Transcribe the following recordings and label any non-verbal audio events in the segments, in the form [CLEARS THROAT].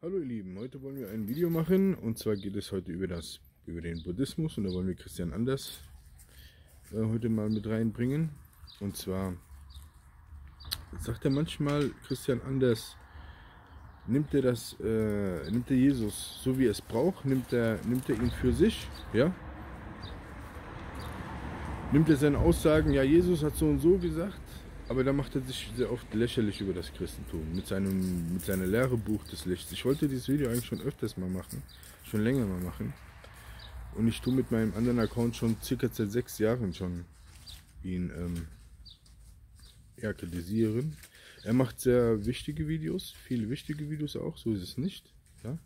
Hallo ihr Lieben, heute wollen wir ein Video machen. Und zwar geht es heute über das über den Buddhismus. Und da wollen wir Christian Anders äh, heute mal mit reinbringen. Und zwar sagt er manchmal Christian Anders nimmt er das äh, nimmt er Jesus so wie er es braucht? Nimmt er nimmt er ihn für sich? Ja? Nimmt er seine Aussagen ja Jesus hat so und so gesagt aber da macht er sich sehr oft lächerlich über das Christentum mit seinem mit seiner Lehre Buch des Lichts. Ich wollte dieses Video eigentlich schon öfters mal machen, schon länger mal machen. Und ich tue mit meinem anderen Account schon circa seit sechs Jahren schon ihn ähm, ja, kritisieren. Er macht sehr wichtige Videos, viele wichtige Videos auch, so ist es nicht. Ja?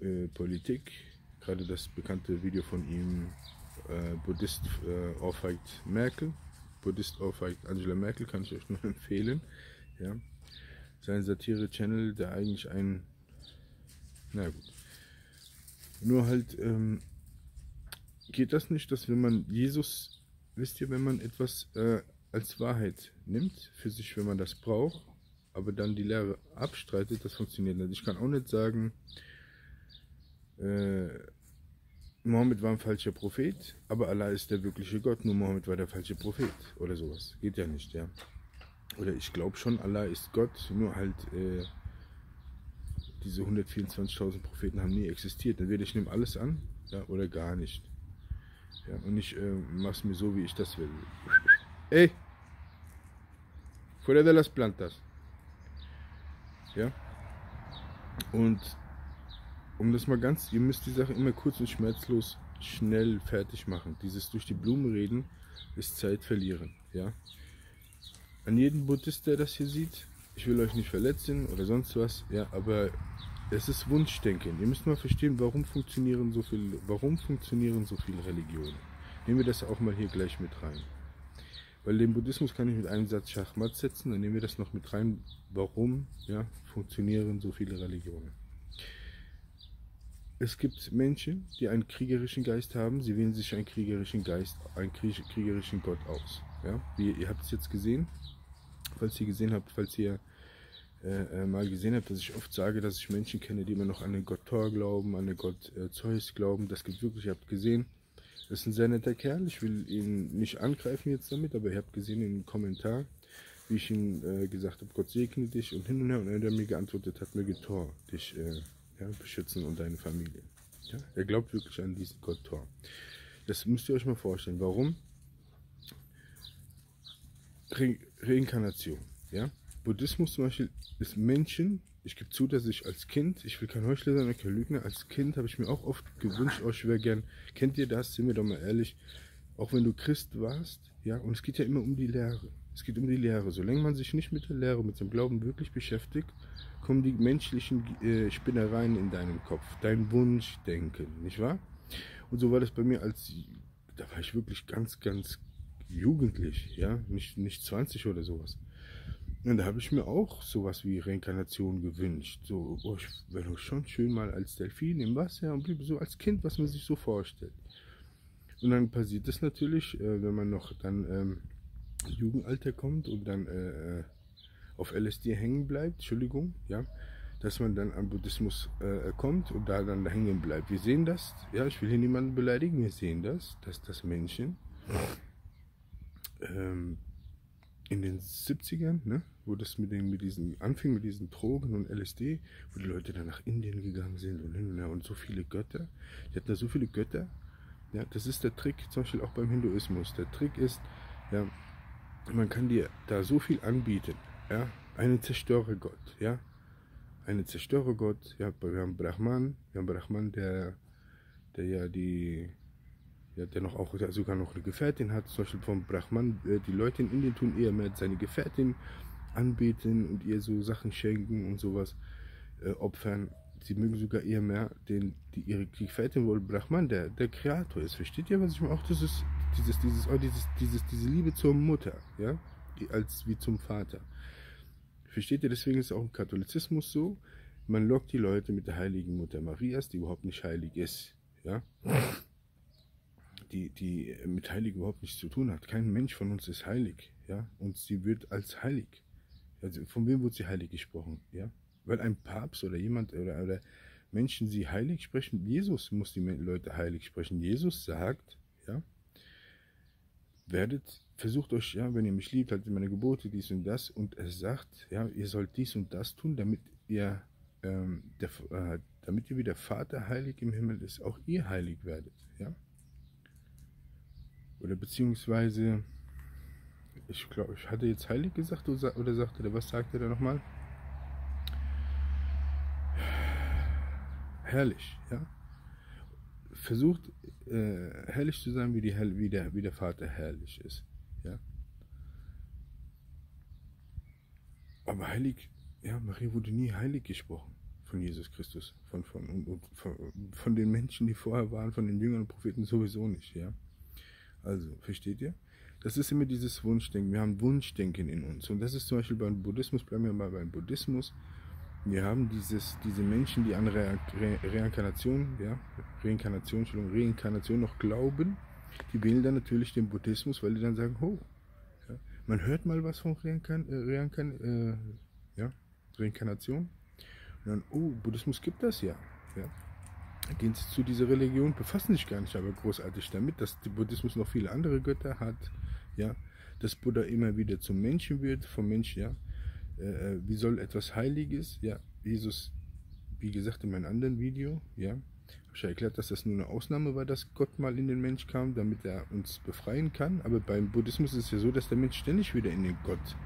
Äh, Politik, gerade das bekannte Video von ihm, äh, Buddhist äh, aufheigt Merkel, Buddhist aufweigt Angela Merkel, kann ich euch nur [LAUGHS] empfehlen. Ja. Sein Satire-Channel, der eigentlich ein, na gut. Nur halt ähm, geht das nicht, dass wenn man Jesus, wisst ihr, wenn man etwas äh, als Wahrheit nimmt, für sich, wenn man das braucht, aber dann die Lehre abstreitet, das funktioniert nicht. Ich kann auch nicht sagen, äh, Mohammed war ein falscher Prophet, aber Allah ist der wirkliche Gott, nur Mohammed war der falsche Prophet oder sowas. Geht ja nicht, ja. Oder ich glaube schon, Allah ist Gott, nur halt äh, diese 124.000 Propheten haben nie existiert. Entweder ich nehme alles an ja, oder gar nicht. Ja, und ich äh, es mir so, wie ich das will. [LAUGHS] Ey! Fuera de las plantas. Ja? Und um das mal ganz, ihr müsst die Sache immer kurz und schmerzlos schnell fertig machen. Dieses durch die Blume reden ist Zeit verlieren, ja. An jeden Buddhist, der das hier sieht, ich will euch nicht verletzen oder sonst was, ja, aber es ist Wunschdenken. Ihr müsst mal verstehen, warum funktionieren so viele, warum funktionieren so viele Religionen. Nehmen wir das auch mal hier gleich mit rein. Weil den Buddhismus kann ich mit einem Satz Schachmatt setzen, dann nehmen wir das noch mit rein, warum ja, funktionieren so viele Religionen. Es gibt Menschen, die einen kriegerischen Geist haben. Sie wählen sich einen kriegerischen Geist, einen kriegerischen Gott aus. Ja? Wie, ihr habt es jetzt gesehen, falls ihr gesehen habt, falls ihr äh, äh, mal gesehen habt, dass ich oft sage, dass ich Menschen kenne, die immer noch an den Gott Thor glauben, an den Gott äh, Zeus glauben. Das gibt wirklich, ihr habt gesehen, das ist ein sehr netter Kerl. Ich will ihn nicht angreifen jetzt damit, aber ihr habt gesehen in den Kommentar, wie ich ihm äh, gesagt habe, Gott segne dich und hin und her. Und er, mir geantwortet hat, mir Thor, dich äh, ja, beschützen und deine Familie. Ja? Er glaubt wirklich an diesen Gott Thor. Das müsst ihr euch mal vorstellen. Warum? Re Reinkarnation. Ja? Buddhismus zum Beispiel ist Menschen. Ich gebe zu, dass ich als Kind, ich will kein Heuchler sein, kein Lügner, als Kind habe ich mir auch oft gewünscht, euch wäre gern, kennt ihr das, sind wir doch mal ehrlich, auch wenn du Christ warst, ja, und es geht ja immer um die Lehre. Es geht um die Lehre. Solange man sich nicht mit der Lehre, mit dem Glauben wirklich beschäftigt, kommen die menschlichen äh, Spinnereien in deinen Kopf, dein Wunschdenken, nicht wahr? Und so war das bei mir als, da war ich wirklich ganz, ganz jugendlich, ja, nicht, nicht 20 oder sowas. Und da habe ich mir auch sowas wie Reinkarnation gewünscht. So, oh, ich wäre doch schon schön mal als Delfin im Wasser und so als Kind, was man sich so vorstellt. Und dann passiert das natürlich, äh, wenn man noch dann ähm, Jugendalter kommt und dann äh, äh auf LSD hängen bleibt, Entschuldigung, ja, dass man dann am Buddhismus äh, kommt und da dann hängen bleibt. Wir sehen das, ja, ich will hier niemanden beleidigen, wir sehen das, dass das Menschen ähm, in den 70ern, ne, wo das mit, den, mit diesen anfing mit diesen Drogen und LSD, wo die Leute dann nach Indien gegangen sind und hin und her und so viele Götter, die hatten da so viele Götter, ja, das ist der Trick, zum Beispiel auch beim Hinduismus. Der Trick ist, ja, man kann dir da so viel anbieten, ja, einen Zerstörergott, ja, einen Zerstörergott, ja, wir haben Brahman, wir haben Brahman, der, der ja die, ja, der noch auch sogar noch eine Gefährtin hat, zum Beispiel vom Brahman, äh, die Leute in Indien tun eher mehr seine Gefährtin anbeten und ihr so Sachen schenken und sowas, äh, opfern. Sie mögen sogar eher mehr den, die ihre Gefährtin wohl Brahman, der, der Kreator ist. Versteht ihr, was ich meine? Auch dieses, dieses, dieses, oh, dieses, dieses, diese Liebe zur Mutter, ja, als wie zum Vater. Versteht ihr? Deswegen ist auch im Katholizismus so, man lockt die Leute mit der heiligen Mutter Marias, die überhaupt nicht heilig ist. Ja? Die, die mit heilig überhaupt nichts zu tun hat. Kein Mensch von uns ist heilig. Ja? Und sie wird als heilig. Also von wem wird sie heilig gesprochen? Ja? weil ein Papst oder jemand oder, oder Menschen sie heilig sprechen. Jesus muss die Leute heilig sprechen. Jesus sagt, ja, werdet, versucht euch, ja, wenn ihr mich liebt, haltet meine Gebote, dies und das. Und er sagt, ja, ihr sollt dies und das tun, damit ihr, ähm, der, äh, damit ihr wie der Vater heilig im Himmel ist, auch ihr heilig werdet, ja. Oder beziehungsweise, ich glaube, ich hatte jetzt heilig gesagt oder, oder sagte er, was sagte er nochmal? herrlich, ja. Versucht äh, herrlich zu sein, wie, die, wie, der, wie der Vater herrlich ist, ja. Aber heilig, ja, Maria wurde nie heilig gesprochen von Jesus Christus, von, von, von, von den Menschen, die vorher waren, von den Jüngern und Propheten sowieso nicht, ja. Also, versteht ihr? Das ist immer dieses Wunschdenken. Wir haben Wunschdenken in uns. Und das ist zum Beispiel beim Buddhismus, bleiben wir mal beim Buddhismus. Wir haben dieses, diese Menschen, die an Re Re Reinkarnation, ja, Reinkarnation, Reinkarnation noch glauben, die wählen dann natürlich den Buddhismus, weil die dann sagen, oh, ja, man hört mal was von Reinkarn, äh, Reinkarn, äh, ja, Reinkarnation. Und dann, oh, Buddhismus gibt das ja. ja. Gehen sie zu dieser Religion, befassen sich gar nicht aber großartig damit, dass der Buddhismus noch viele andere Götter hat, ja, dass Buddha immer wieder zum Menschen wird, vom Mensch, ja, äh, wie soll etwas Heiliges, ja, Jesus, wie gesagt in meinem anderen Video, ja, habe ich ja erklärt, dass das nur eine Ausnahme war, dass Gott mal in den Mensch kam, damit er uns befreien kann. Aber beim Buddhismus ist es ja so, dass der Mensch ständig wieder in den Gott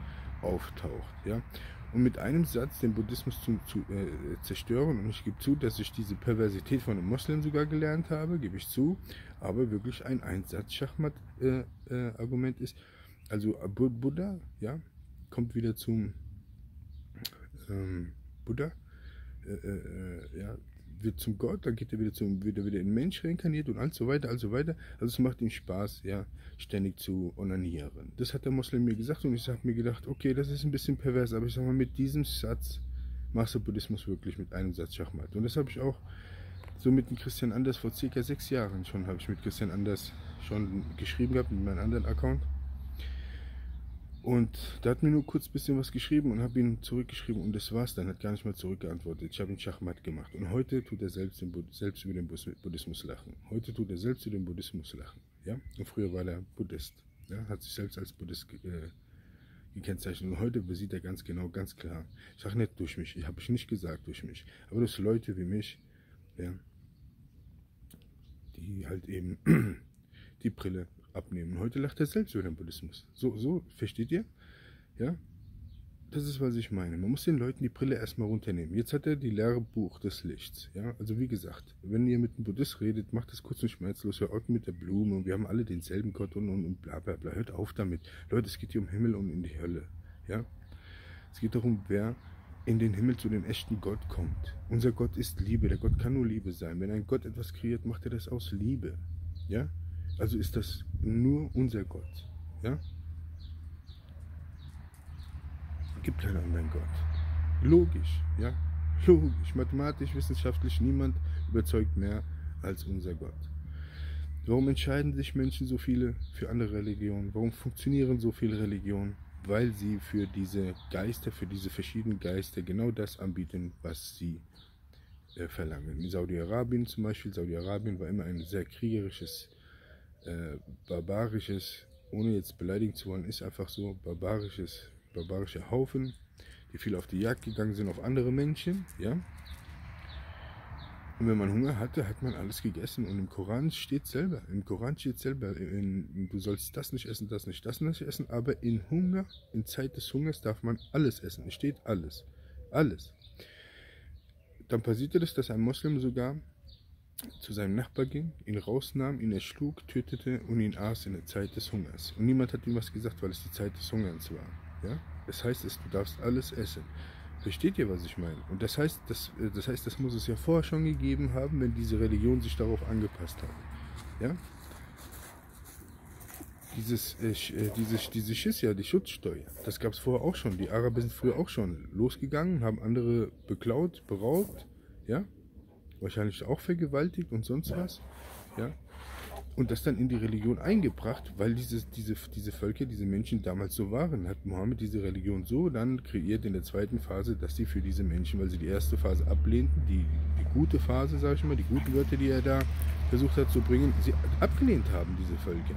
auftaucht, ja. Und mit einem Satz den Buddhismus zu, zu äh, zerstören, und ich gebe zu, dass ich diese Perversität von einem Moslem sogar gelernt habe, gebe ich zu, aber wirklich ein Einsatz-Schachmatt-Argument äh, äh, ist. Also Buddha, ja, kommt wieder zum ähm, Buddha, äh, äh, äh, ja, wird zum Gott, dann geht er wieder zum, wieder wieder in Mensch reinkarniert und all so weiter, all so weiter. Also es macht ihm Spaß, ja, ständig zu onanieren. Das hat der Moslem mir gesagt und ich habe mir gedacht, okay, das ist ein bisschen pervers, aber ich sag mal, mit diesem Satz machst du Buddhismus wirklich mit einem Satz Schachmatt. Und das habe ich auch so mit dem Christian Anders vor circa sechs Jahren schon, habe ich mit Christian Anders schon geschrieben gehabt, mit meinem anderen Account. Und der hat mir nur kurz ein bisschen was geschrieben und habe ihn zurückgeschrieben und das war's dann, hat gar nicht mal zurückgeantwortet. Ich habe ihn Schachmatt gemacht. Und heute tut er selbst, selbst über den Buddhismus lachen. Heute tut er selbst über den Buddhismus lachen. Ja? Und früher war er Buddhist. Ja? Hat sich selbst als Buddhist äh, gekennzeichnet. Und heute sieht er ganz genau, ganz klar. Ich sage nicht durch mich, ich habe ich nicht gesagt durch mich. Aber das Leute wie mich, ja, die halt eben [CLEARS THROAT] die Brille abnehmen. Heute lacht er selbst über den Buddhismus. So, so, versteht ihr? Ja? Das ist, was ich meine. Man muss den Leuten die Brille erstmal runternehmen. Jetzt hat er die leere Buch des Lichts. Ja? Also wie gesagt, wenn ihr mit einem Buddhist redet, macht das kurz und schmerzlos. Hört auf mit der Blume und wir haben alle denselben Gott und, und, und bla bla bla. Hört auf damit. Leute, es geht hier um Himmel und in die Hölle. Ja? Es geht darum, wer in den Himmel zu den echten Gott kommt. Unser Gott ist Liebe. Der Gott kann nur Liebe sein. Wenn ein Gott etwas kreiert, macht er das aus Liebe. Ja? Also ist das nur unser Gott. Ja? Gibt keinen anderen Gott. Logisch, ja? Logisch, mathematisch, wissenschaftlich, niemand überzeugt mehr als unser Gott. Warum entscheiden sich Menschen so viele für andere Religionen? Warum funktionieren so viele Religionen? Weil sie für diese Geister, für diese verschiedenen Geister genau das anbieten, was sie äh, verlangen. In Saudi-Arabien zum Beispiel, Saudi-Arabien war immer ein sehr kriegerisches äh, barbarisches, ohne jetzt beleidigen zu wollen, ist einfach so barbarisches, barbarische Haufen, die viel auf die Jagd gegangen sind auf andere Menschen, ja. Und wenn man Hunger hatte, hat man alles gegessen. Und im Koran steht selber, im Koran steht selber, in, du sollst das nicht essen, das nicht, das nicht essen, aber in Hunger, in Zeit des Hungers darf man alles essen. Es steht alles. Alles. Dann passierte das, dass ein Moslem sogar zu seinem Nachbar ging, ihn rausnahm, ihn erschlug, tötete und ihn aß in der Zeit des Hungers. Und niemand hat ihm was gesagt, weil es die Zeit des Hungerns war. Ja? Das heißt, es, du darfst alles essen. Versteht ihr, was ich meine? Und das heißt, das, äh, das heißt, das muss es ja vorher schon gegeben haben, wenn diese Religion sich darauf angepasst hat. Ja? Dieses, äh, äh dieses, diese Schissia, die Schutzsteuer, das gab es vorher auch schon. Die Araber sind früher auch schon losgegangen, haben andere beklaut, beraubt, ja, wahrscheinlich auch vergewaltigt und sonst was. Ja? und das dann in die Religion eingebracht, weil diese, diese, diese Völker, diese Menschen damals so waren. Hat Mohammed diese Religion so dann kreiert in der zweiten Phase, dass sie für diese Menschen, weil sie die erste Phase ablehnten, die, die gute Phase, sage ich mal, die guten Wörter, die er da versucht hat zu bringen, sie abgelehnt haben, diese Völker.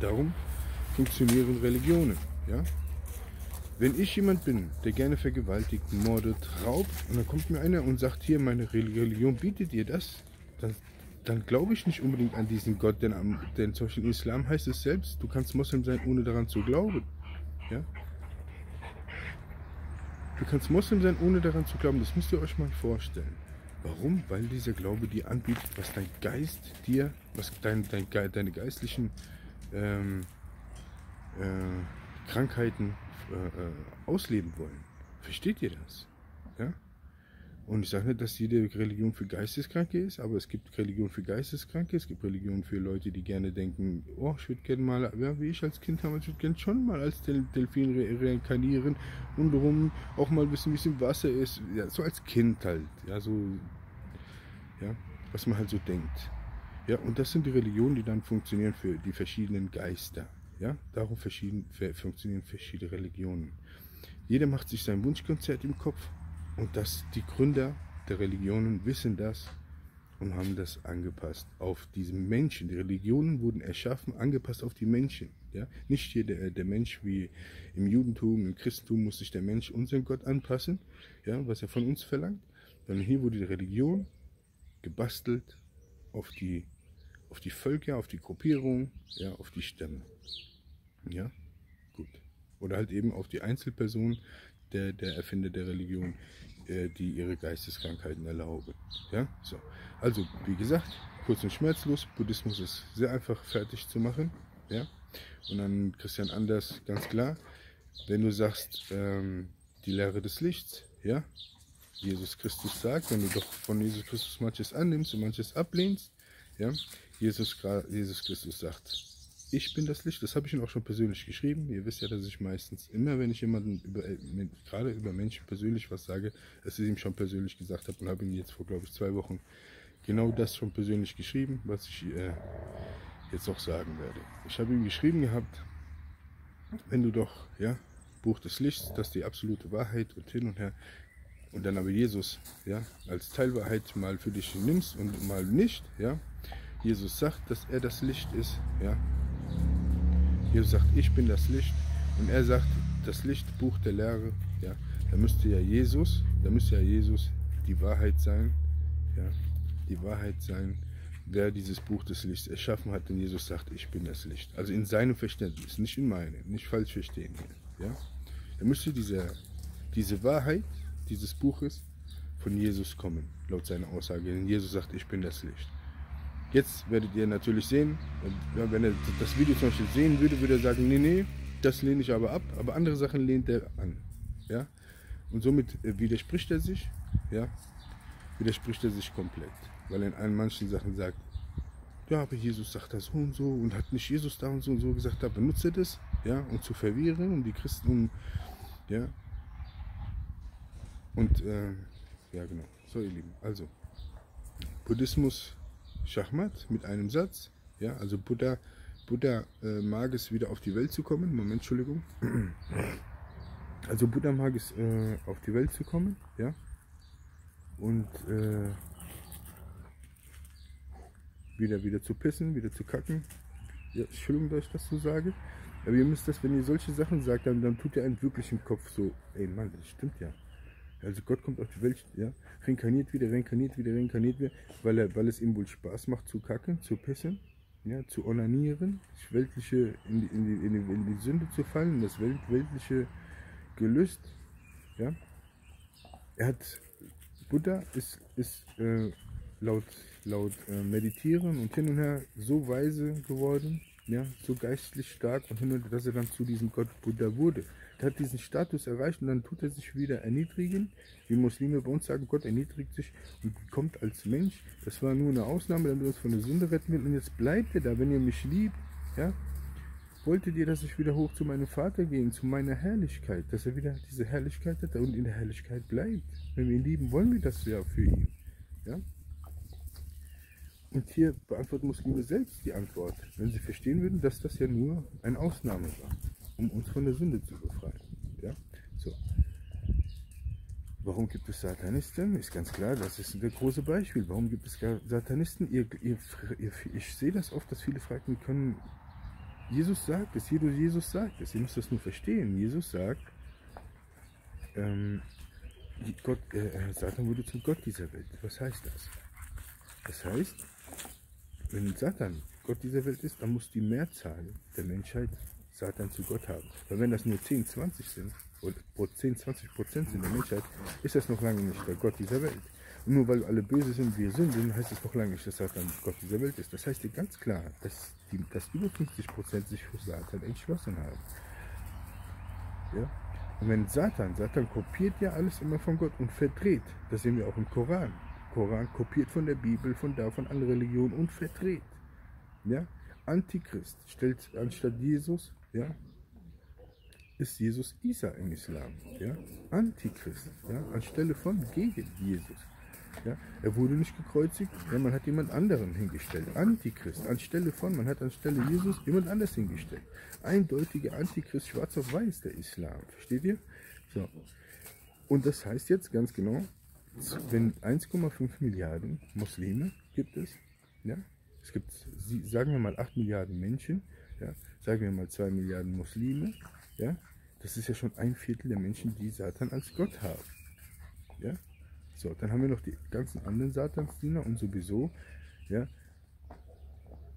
Darum funktionieren Religionen. Ja? Wenn ich jemand bin, der gerne vergewaltigt, mordet, raubt, und dann kommt mir einer und sagt, hier, meine Religion bietet dir das, dann, dann glaube ich nicht unbedingt an diesen Gott, denn, denn zum Beispiel im Islam heißt es selbst, du kannst Moslem sein, ohne daran zu glauben. Ja? Du kannst Moslem sein, ohne daran zu glauben. Das müsst ihr euch mal vorstellen. Warum? Weil dieser Glaube dir anbietet, was dein Geist dir, was dein, dein, deine geistlichen ähm, äh, Krankheiten äh, ausleben wollen. Versteht ihr das? Ja? Und ich sage nicht, dass jede Religion für Geisteskranke ist, aber es gibt Religion für Geisteskranke, es gibt Religion für Leute, die gerne denken, oh, ich würde gerne mal, ja, wie ich als Kind habe, ich würde gerne schon mal als Del Delfin re reinkarnieren und darum auch mal wissen, wie es im Wasser ist. Ja, so als Kind halt, ja, so, ja, was man halt so denkt. Ja, und das sind die Religionen, die dann funktionieren für die verschiedenen Geister. Ja, darum funktionieren verschiedene Religionen. Jeder macht sich sein Wunschkonzert im Kopf und dass die Gründer der Religionen wissen das und haben das angepasst auf diese Menschen. Die Religionen wurden erschaffen, angepasst auf die Menschen. Ja? Nicht jeder, äh, der Mensch wie im Judentum, im Christentum muss sich der Mensch unseren Gott anpassen, ja, was er von uns verlangt, sondern hier wurde die Religion gebastelt auf die, auf die Völker, auf die Gruppierung, ja, auf die Stämme. Ja, gut. Oder halt eben auf die Einzelperson, der, der Erfinder der Religion, äh, die ihre Geisteskrankheiten erlauben. Ja, so. Also, wie gesagt, kurz und schmerzlos. Buddhismus ist sehr einfach fertig zu machen. Ja, und dann Christian Anders ganz klar, wenn du sagst, ähm, die Lehre des Lichts, ja, Jesus Christus sagt, wenn du doch von Jesus Christus manches annimmst und manches ablehnst, ja, Jesus, Jesus Christus sagt, ich bin das Licht. Das habe ich Ihnen auch schon persönlich geschrieben. Ihr wisst ja, dass ich meistens immer, wenn ich jemanden über, äh, gerade über Menschen persönlich was sage, es ihm schon persönlich gesagt habe und habe ihm jetzt vor, glaube ich, zwei Wochen genau das schon persönlich geschrieben, was ich äh, jetzt auch sagen werde. Ich habe ihm geschrieben gehabt, wenn du doch, ja, Buch des Lichts, das die absolute Wahrheit und hin und her, und dann aber Jesus, ja, als Teilwahrheit mal für dich nimmst und mal nicht, ja, Jesus sagt, dass er das Licht ist, ja, Jesus sagt, ich bin das Licht. Und er sagt, das Licht, Buch der Lehre, ja, da müsste ja Jesus, da müsste ja Jesus die Wahrheit sein, ja, die Wahrheit sein, wer dieses Buch des Lichts erschaffen hat, denn Jesus sagt, ich bin das Licht. Also in seinem Verständnis, nicht in meinem, nicht falsch verstehen ja. Da müsste diese, diese Wahrheit dieses Buches von Jesus kommen, laut seiner Aussage. Denn Jesus sagt, ich bin das Licht. Jetzt werdet ihr natürlich sehen, wenn er das Video zum Beispiel sehen würde, würde er sagen, nee, nee, das lehne ich aber ab, aber andere Sachen lehnt er an. Ja? Und somit äh, widerspricht er sich, ja, widerspricht er sich komplett. Weil er in manchen Sachen sagt, ja, aber Jesus sagt das so und so und hat nicht Jesus da und so und so gesagt, da benutze das, ja, um zu verwirren, um die Christen, um, ja. Und, äh, ja, genau. So, ihr Lieben, also, Buddhismus Schachmat mit einem Satz. Ja, also Buddha, Buddha äh, mag es wieder auf die Welt zu kommen. Moment, Entschuldigung. [CLEARS THROAT] Also Buddha mag es äh, auf die Welt zu kommen, ja. Und äh, wieder wieder zu pissen, wieder zu kacken. Ja, Entschuldigung, dass ich das so sage. Aber ihr müsst das, wenn ihr solche Sachen sagt, dann, dann tut ihr einen wirklich im Kopf so, ey Mann, das stimmt ja. Also Gott kommt auf die Welt, ja, reinkarniert wieder, reinkarniert wieder, reinkarniert wieder, weil, er, weil es ihm wohl Spaß macht zu kacken, zu pissen, ja, zu onanieren, weltliche, in die, in, die, in, die, in die Sünde zu fallen, das Welt, weltliche Gelüst. Ja. Er hat, Buddha ist, ist äh, laut, laut äh, Meditieren und hin und her so weise geworden, ja, so geistlich stark und hin und her, dass er dann zu diesem Gott Buddha wurde. Er hat diesen Status erreicht und dann tut er sich wieder erniedrigen. Wie Muslime bei uns sagen, Gott erniedrigt sich und kommt als Mensch. Das war nur eine Ausnahme, damit wir uns von der Sünde retten will. Und jetzt bleibt er da, wenn ihr mich liebt. Ja? Wolltet ihr, dass ich wieder hoch zu meinem Vater gehe, zu meiner Herrlichkeit, dass er wieder diese Herrlichkeit hat und in der Herrlichkeit bleibt. Wenn wir ihn lieben, wollen wir das ja für ihn. Ja? Und hier beantworten Muslime selbst die Antwort, wenn sie verstehen würden, dass das ja nur eine Ausnahme war, um uns von der Sünde zu befreien. Ja? So. Warum gibt es Satanisten? Ist ganz klar, das ist ein große Beispiel. Warum gibt es Satanisten? Ihr, ihr, ihr, ich sehe das oft, dass viele fragen, wie können. Jesus sagt es, Jesus sagt es. Ihr müsst das nur verstehen. Jesus sagt, ähm, Gott, äh, äh, Satan wurde zum Gott dieser Welt. Was heißt das? Das heißt, wenn Satan Gott dieser Welt ist, dann muss die Mehrzahl der Menschheit Satan zu Gott haben. Weil wenn das nur 10, 20 sind, oder 10, 20 Prozent sind der Menschheit, ist das noch lange nicht der Gott dieser Welt. Und nur weil alle böse sind, wir sind, heißt es noch lange nicht, dass Satan Gott dieser Welt ist. Das heißt dir ganz klar, dass, die, dass über 50 Prozent sich für Satan entschlossen haben. Ja? Und wenn Satan, Satan kopiert ja alles immer von Gott und verdreht, das sehen wir auch im Koran. Koran kopiert von der Bibel, von da, von anderen Religionen und verdreht. Ja? Antichrist stellt anstatt Jesus, ja, ist Jesus Isa im Islam. Ja? Antichrist, ja? anstelle von gegen Jesus. Ja? Er wurde nicht gekreuzigt, ja, man hat jemand anderen hingestellt. Antichrist, anstelle von, man hat anstelle Jesus jemand anders hingestellt. Eindeutige Antichrist, schwarz auf weiß, der Islam. Versteht ihr? So. Und das heißt jetzt ganz genau, wenn 1,5 Milliarden Muslime gibt es, ja, es gibt, sagen wir mal 8 Milliarden Menschen, ja, sagen wir mal 2 Milliarden Muslime, ja, das ist ja schon ein Viertel der Menschen, die Satan als Gott haben. Ja, so, dann haben wir noch die ganzen anderen Satansdiener und sowieso, ja,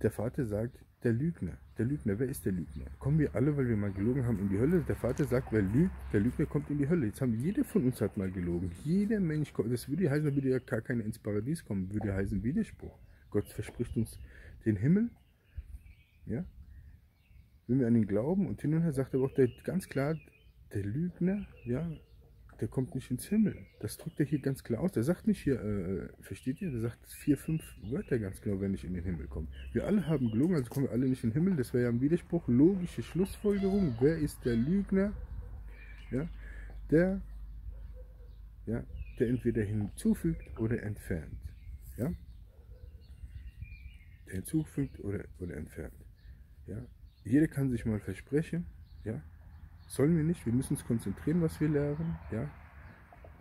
der Vater sagt, der Lügner, der Lügner, wer ist der Lügner? Kommen wir alle, weil wir mal gelogen haben, in die Hölle? Der Vater sagt, wer lügt, der Lügner kommt in die Hölle. Jetzt haben jeder von uns hat mal gelogen. Jeder Mensch, das würde heißen, würde ja gar keiner ins Paradies kommen, würde heißen Widerspruch. Gott verspricht uns den Himmel, ja, wenn wir an ihn glauben und hin und her sagt er auch der, ganz klar, der Lügner, ja, der kommt nicht ins Himmel. Das drückt er hier ganz klar aus. Der sagt nicht hier, äh, versteht ihr? Der sagt vier, fünf Wörter ganz genau, wenn ich in den Himmel komme. Wir alle haben gelogen, also kommen wir alle nicht in den Himmel. Das wäre ja ein Widerspruch. Logische Schlussfolgerung. Wer ist der Lügner? Ja, der, ja, der entweder hinzufügt oder entfernt. Ja, der hinzufügt oder, oder entfernt. Ja, jeder kann sich mal versprechen, ja, sollen wir nicht, wir müssen uns konzentrieren, was wir lernen, ja.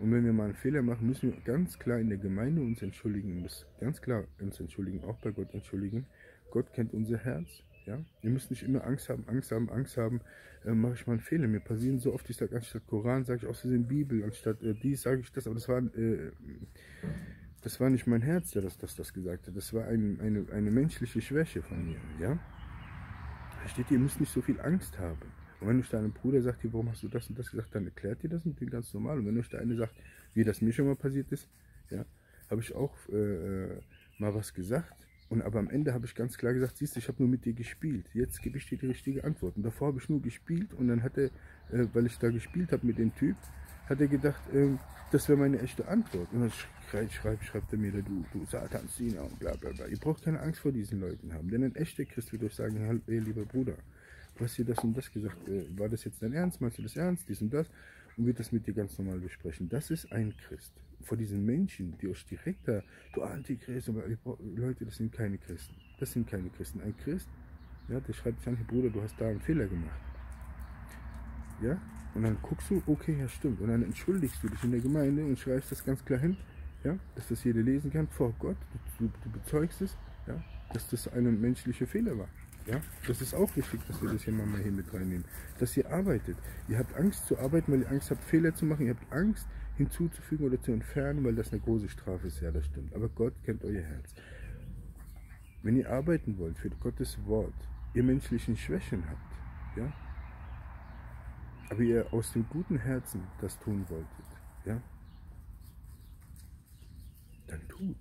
Und wenn wir mal einen Fehler machen, müssen wir ganz klar in der Gemeinde uns entschuldigen, müssen ganz klar uns entschuldigen, auch bei Gott entschuldigen. Gott kennt unser Herz, ja. Wir müssen nicht immer Angst haben, Angst haben, Angst haben, äh, mache ich mal einen Fehler. Mir passieren so oft, ich sage anstatt Koran, sage ich aus Versehen Bibel, anstatt äh, dies sage ich das, aber das war, äh, das war nicht mein Herz, der das, das, das gesagt hat. Das war ein, eine, eine menschliche Schwäche von mir, ja. Versteht ihr, ihr müsst nicht so viel Angst haben. Und wenn euch da ein Bruder sagt, warum hast du das und das gesagt, dann erklärt ihr das mit dem ganz normal. Und wenn euch da eine sagt, wie das mir schon mal passiert ist, ja, habe ich auch äh, äh, mal was gesagt. Und aber am Ende habe ich ganz klar gesagt, siehst du, ich habe nur mit dir gespielt. Jetzt gebe ich dir die richtige Antwort. Und davor habe ich nur gespielt und dann hat er, äh, weil ich da gespielt habe mit dem Typ, hat er gedacht, äh, das wäre meine echte Antwort. Und dann schreibt, schreibt, schreibt er mir, du, du Satansdiener und bla bla bla. Ihr braucht keine Angst vor diesen Leuten haben. Denn ein echter Christ wird euch sagen, hey, lieber Bruder, du hast hier das und das gesagt. Äh, war das jetzt dein Ernst? Meinst du das ernst? Dies und das? Und wird das mit dir ganz normal besprechen. Das ist ein Christ. Vor diesen Menschen, die euch direkt da, du Antichrist, aber Leute, das sind keine Christen. Das sind keine Christen. Ein Christ, ja, der schreibt sich an, Bruder, du hast da einen Fehler gemacht. Ja? Und dann guckst du, okay, ja stimmt. Und dann entschuldigst du dich in der Gemeinde und schreibst das ganz klar hin ja, dass das jeder lesen kann vor Gott. Du, du bezeugst es, ja, dass das ein menschlicher Fehler war. Ja, das ist auch wichtig, dass wir das hier mal hier mit reinnehmen. Dass ihr arbeitet. Ihr habt Angst zu arbeiten, weil ihr Angst habt, Fehler zu machen. Ihr habt Angst hinzuzufügen oder zu entfernen, weil das eine große Strafe ist. Ja, das stimmt. Aber Gott kennt euer Herz. Wenn ihr arbeiten wollt für Gottes Wort, ihr menschlichen Schwächen habt, ja, aber ihr aus dem guten Herzen das tun wolltet, ja, dann tut.